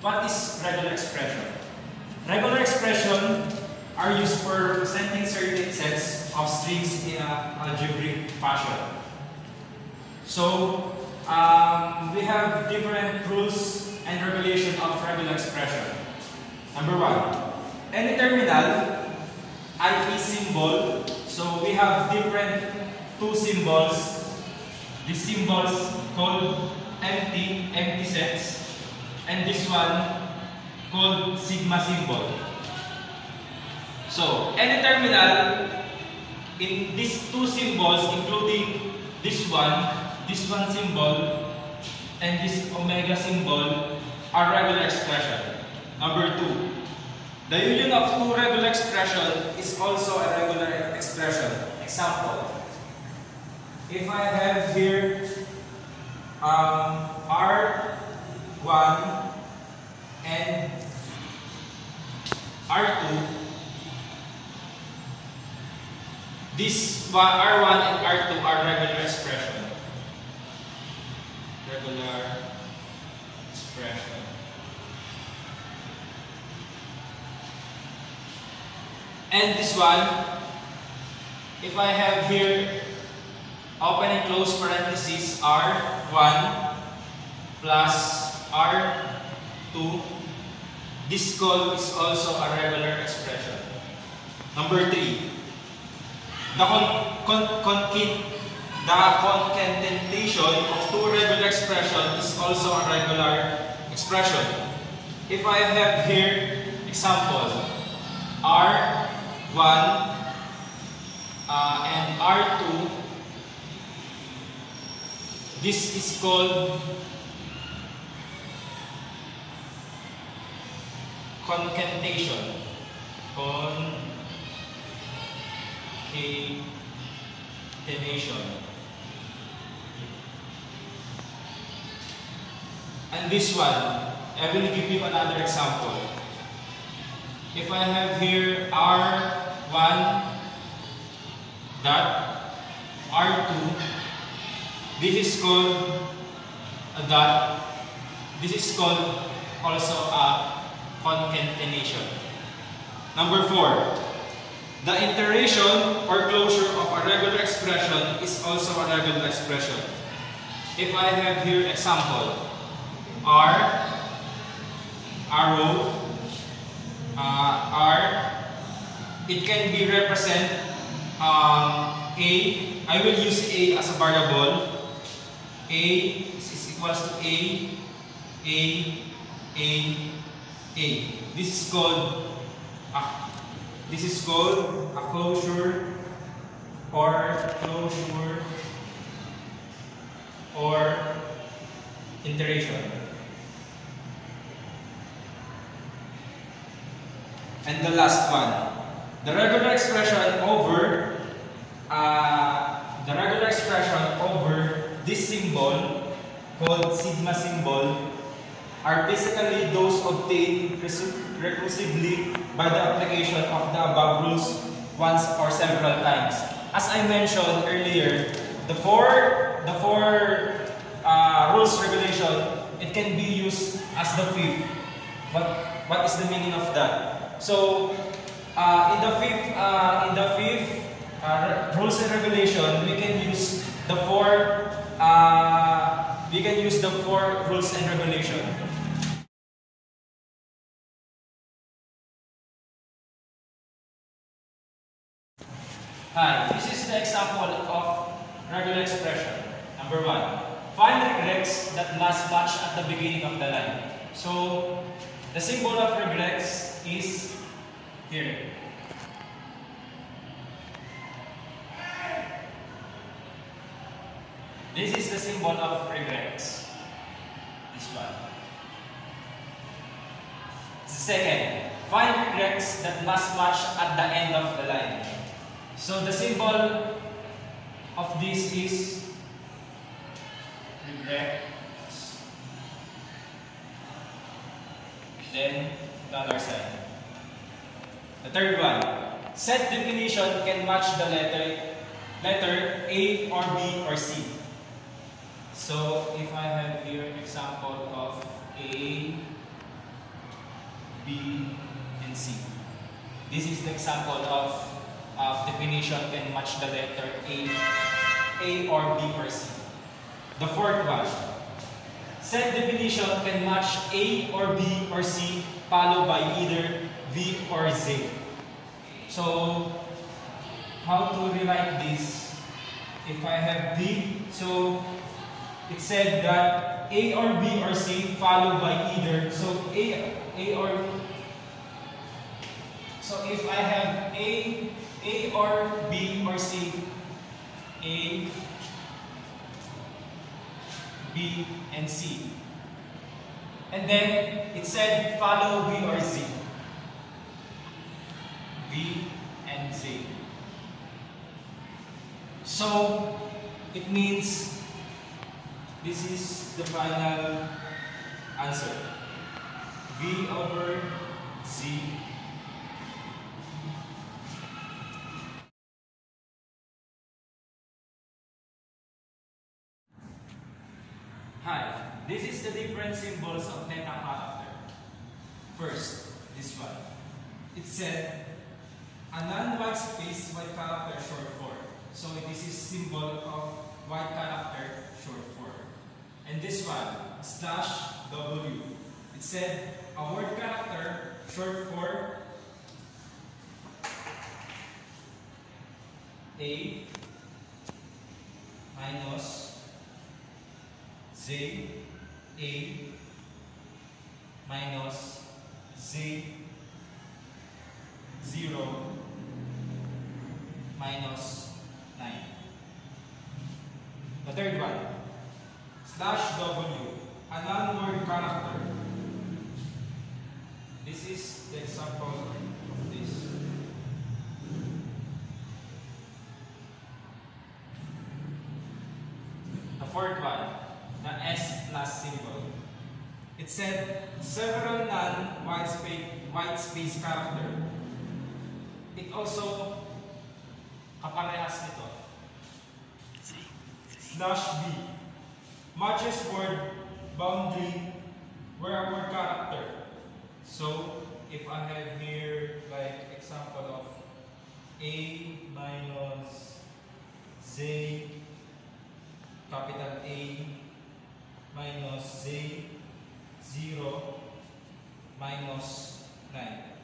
What is regular expression? Regular expression are used for representing certain sets of strings in an algebraic fashion. So, um, we have different rules and regulation of regular expression. Number one, any terminal, i.e. symbol, so we have different two symbols. These symbols called empty, empty sets, and this one called sigma symbol. So, any terminal in these two symbols, including this one, this one symbol, and this omega symbol, are regular expression. Number two, the union of two regular expression is also a regular expression. Example, if I have here um, R1 and R2, this R1 and R2 are regular expression. Regular expression. And this one, if I have here open and close parentheses R1 plus R2, this call is also a regular expression. Number three, the con con con the concatenation of two regular expressions is also a regular expression. If I have here example R1 uh, and R2, this is called concatenation. Concatenation. And this one, I will give you another example. If I have here R1 dot R2, this is called a dot. This is called also a concatenation. Number four, the iteration or closure of a regular expression is also a regular expression. If I have here example, R, arrow, uh, R, it can be represent um, A, I will use A as a variable. A is equals to A, A, A, A. This is called a, this is called a closure or closure or iteration. And the last one, the regular expression over uh, the regular expression over this symbol called sigma symbol are basically those obtained recursively by the application of the above rules once or several times. As I mentioned earlier, the four the four uh, rules regulation it can be used as the fifth. What what is the meaning of that? So, uh, in the fifth, uh, in the fifth uh, rules and regulation, we can use the four, uh, we can use the four rules and regulation. Regular expression. Number one, find regex that must match at the beginning of the line. So, the symbol of regex is here. This is the symbol of regex. This one. Second, find regex that must match at the end of the line. So the symbol of this is regret. Then, the other side. The third one, set definition can match the letter letter A or B or C. So, if I have here an example of A, B, and C. This is the example of, of definition can match the letter A a or B or C. The fourth one. Said definition can match A or B or C followed by either V or Z. So, how to rewrite this? If I have V, so it said that A or B or C followed by either. So A, A or so if I have A, A or B or C, A, B, and C. And then it said follow V or Z. V and Z. So it means this is the final answer. V over Z this is the different symbols of meta character. First, this one. It said a non-white space white character short form. So this is symbol of white character short form. And this one, slash W. It said a word character short for A minus Z A minus Z 0 minus 9. The third one, slash W, a non-word character. This is the example of this. The fourth one, the S plus symbol. It said several non-white space, white space character. It also kaparehas nito. Slash B. Matches word boundary where a word character. So if I have here like example of A minus Z capital A minus Z 0 minus 9.